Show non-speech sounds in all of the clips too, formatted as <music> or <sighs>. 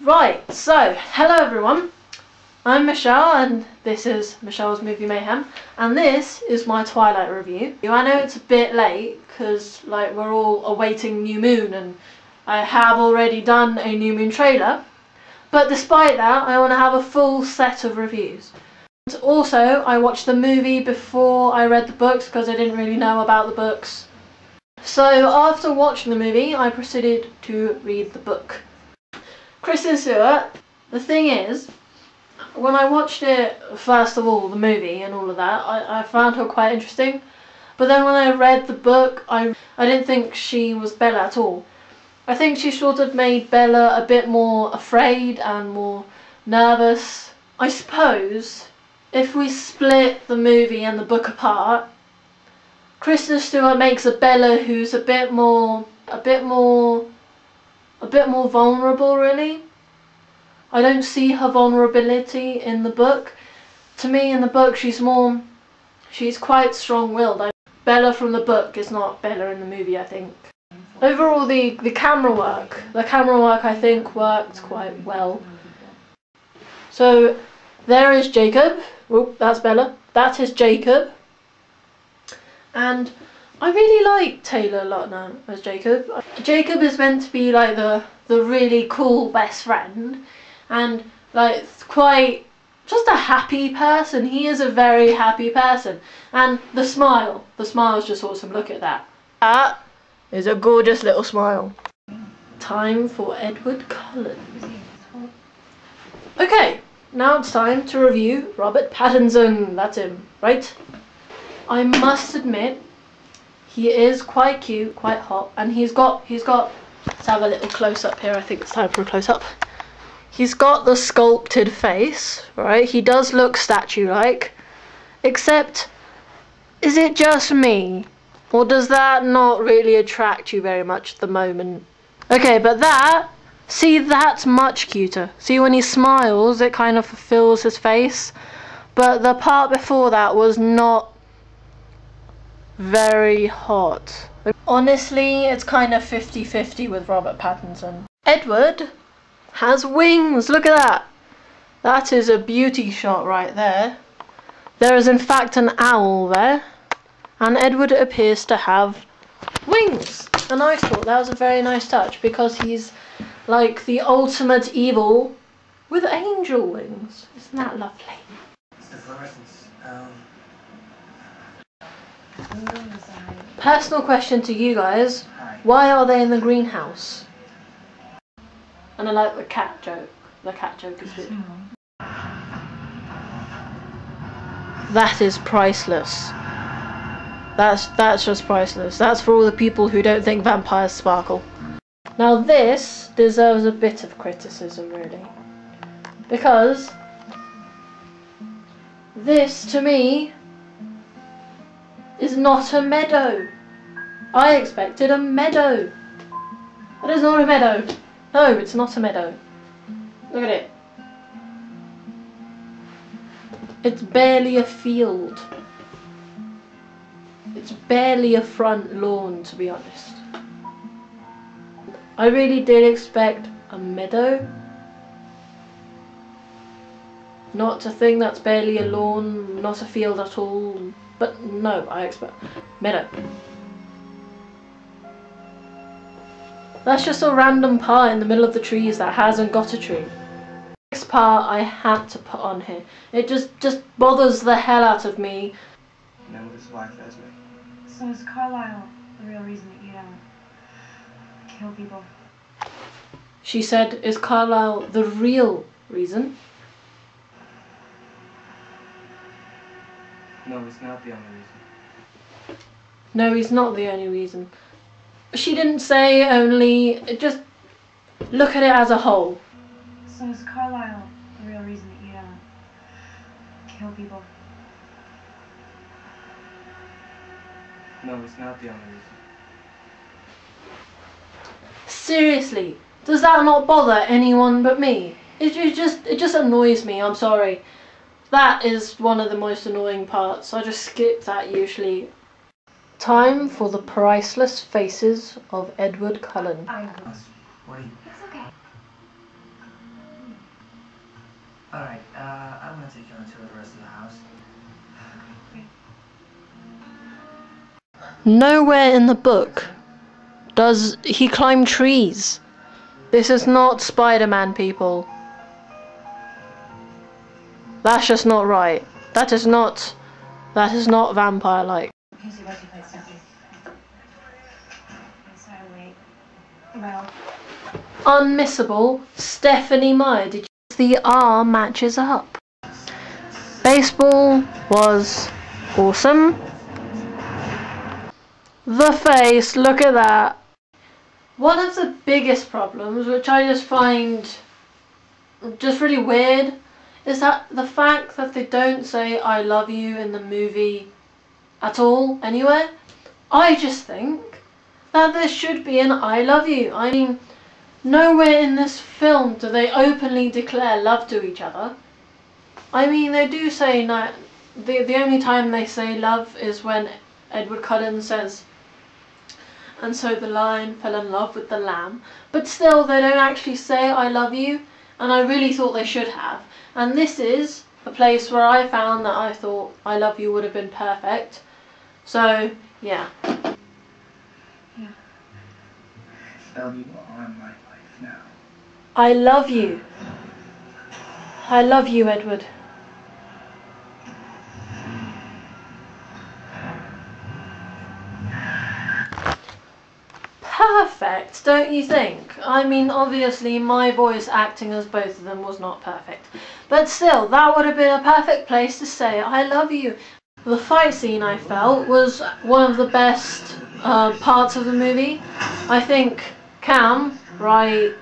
Right, so hello everyone. I'm Michelle and this is Michelle's Movie Mayhem and this is my Twilight review. I know it's a bit late because like we're all awaiting New Moon and I have already done a New Moon trailer but despite that I want to have a full set of reviews. And also I watched the movie before I read the books because I didn't really know about the books. So after watching the movie I proceeded to read the book. Kristen Stewart, the thing is when I watched it, first of all, the movie and all of that, I, I found her quite interesting. But then when I read the book, I, I didn't think she was Bella at all. I think she sort of made Bella a bit more afraid and more nervous. I suppose if we split the movie and the book apart, Kristen Stewart makes a Bella who's a bit more, a bit more, a bit more vulnerable really. I don't see her vulnerability in the book. To me, in the book, she's more, she's quite strong-willed. Bella from the book is not Bella in the movie, I think. Overall, the, the camera work, the camera work I think worked quite well. So, there is Jacob. Oh, that's Bella. That is Jacob. And I really like Taylor Lautner as Jacob. Jacob is meant to be like the, the really cool best friend and like quite just a happy person. He is a very happy person. And the smile, the smile is just awesome. Look at that. That is a gorgeous little smile. Time for Edward Cullen. Okay, now it's time to review Robert Pattinson. That's him, right? I must admit, he is quite cute, quite hot, and he's got, he's got, let's have a little close up here. I think it's time for a close up. He's got the sculpted face, right? He does look statue-like. Except, is it just me? Or does that not really attract you very much at the moment? Okay, but that, see, that's much cuter. See, when he smiles, it kind of fulfills his face. But the part before that was not very hot. Honestly, it's kind of 50-50 with Robert Pattinson. Edward has wings. Look at that. That is a beauty shot right there. There is in fact an owl there. And Edward appears to have wings. And I thought that was a very nice touch because he's like the ultimate evil with angel wings. Isn't that lovely? Personal question to you guys. Why are they in the greenhouse? And I like the cat joke. The cat joke is good. That is priceless. That's that's just priceless. That's for all the people who don't think vampires sparkle. Now this deserves a bit of criticism really. Because this to me not a meadow. I expected a meadow. That is not a meadow. No, it's not a meadow. Look at it. It's barely a field. It's barely a front lawn, to be honest. I really did expect a meadow. Not a thing that's barely a lawn, not a field at all. But no, I expect meadow. That's just a random part in the middle of the trees that hasn't got a tree. Next part I had to put on here. It just just bothers the hell out of me. You know this wife as me. So is Carlisle the real reason that you don't kill people? She said, is Carlisle the real reason? No, it's not the only reason. No, he's not the only reason. She didn't say only, just look at it as a whole. So is Carlisle the real reason that you don't kill people? No, it's not the only reason. Seriously, does that not bother anyone but me? It, it just it just annoys me, I'm sorry. That is one of the most annoying parts. I just skip that usually. Time for the priceless faces of Edward Cullen. I What. It's okay. Alright, uh, I'm gonna take you on a tour of the rest of the house. <sighs> Nowhere in the book does he climb trees. This is not Spider Man, people. That's just not right. That is not. That is not vampire like. Unmissable Stephenie Meyer. Did you the R matches up? Baseball was awesome. The face, look at that. One of the biggest problems, which I just find just really weird, is that the fact that they don't say I love you in the movie at all, anywhere. I just think that there should be an I love you. I mean, nowhere in this film do they openly declare love to each other. I mean, they do say the the only time they say love is when Edward Cullen says, and so the lion fell in love with the lamb. But still, they don't actually say I love you, and I really thought they should have. And this is a place where I found that I thought I love you would have been perfect. So, yeah. Belle, you are my life now. I love you. I love you, Edward. Perfect, don't you think? I mean, obviously, my voice acting as both of them was not perfect. But still, that would have been a perfect place to say, I love you. The fight scene, I felt, was one of the best uh, parts of the movie. I think Cam, right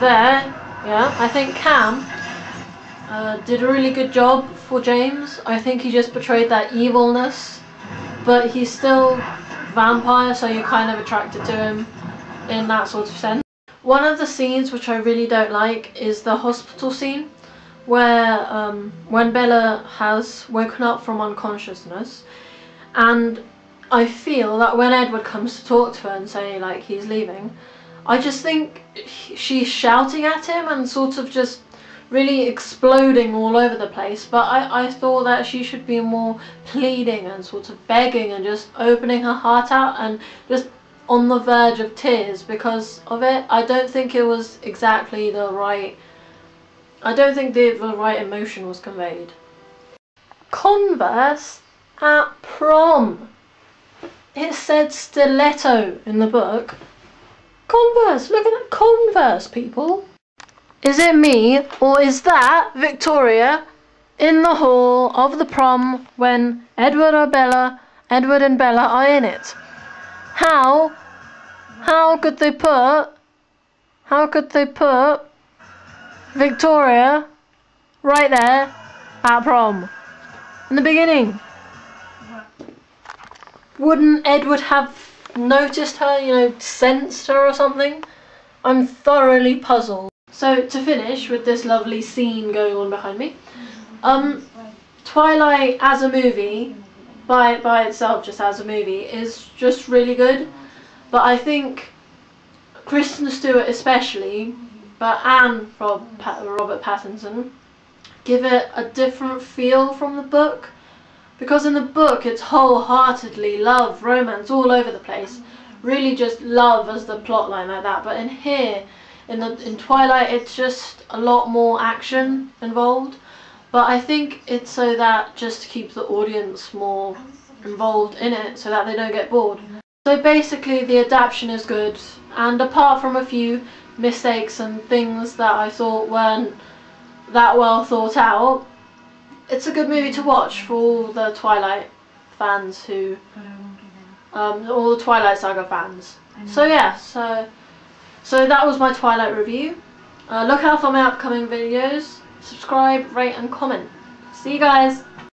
there, yeah, I think Cam uh, did a really good job for James. I think he just portrayed that evilness, but he's still vampire, so you're kind of attracted to him in that sort of sense. One of the scenes which I really don't like is the hospital scene, where um, when Bella has woken up from unconsciousness, and I feel that when Edward comes to talk to her and say like he's leaving, I just think she's shouting at him and sort of just really exploding all over the place. But I, I thought that she should be more pleading and sort of begging and just opening her heart out and just on the verge of tears because of it. I don't think it was exactly the right. I don't think the, the right emotion was conveyed. Converse at prom. It said stiletto in the book. Converse, look at that Converse, people. Is it me, or is that Victoria in the hall of the prom when Edward or Bella, Edward and Bella are in it? How, how could they put, how could they put Victoria right there at prom in the beginning? Wouldn't Edward have noticed her, you know, sensed her or something? I'm thoroughly puzzled. So to finish with this lovely scene going on behind me, um, Twilight as a movie, by by itself, just as a movie, is just really good. But I think Kristen Stewart especially, but and Rob, Pa- Robert Pattinson, give it a different feel from the book. Because in the book it's wholeheartedly love, romance all over the place. Really just love as the plot line like that. But in here, in the in Twilight it's just a lot more action involved. But I think it's so that just to keep the audience more involved in it so that they don't get bored. So basically the adaptation is good and apart from a few mistakes and things that I thought weren't that well thought out, it's a good movie to watch for all the Twilight fans who um all the Twilight Saga fans. So yeah, so so that was my Twilight review. Uh, look out for my upcoming videos. Subscribe, rate and comment. See you guys.